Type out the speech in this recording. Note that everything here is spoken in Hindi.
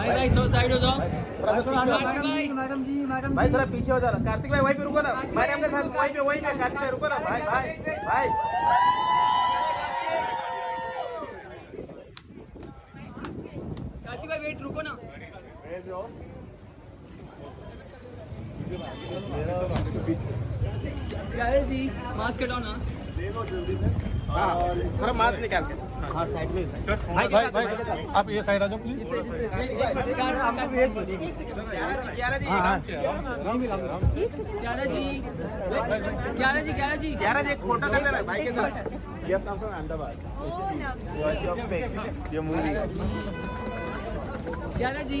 भाई भाई साइड हो जाओ। मैडम जी मैडम भाई थोड़ा पीछे हो कार्तिक भाई वहीं पे रुको ना। मैडम के साथ वहीं पे वहीं पे कार्तिक भाई रुको ना। भाई भाई भाई कार्तिक भाई वेट रुको ना। जी मास्क हटाओ ना। हाँ थोड़ा मास्क निकाल के। में भाई के साथ। आप ये साइड आ जाओ प्लीज़ ग्यारह जी ग्यारह जी ग्यारह जी। ग्यारह जी ग्यारह जी। ग्यारह जी एक फ़ोटो कर लेना भाई के साथ। ग्यारह जी।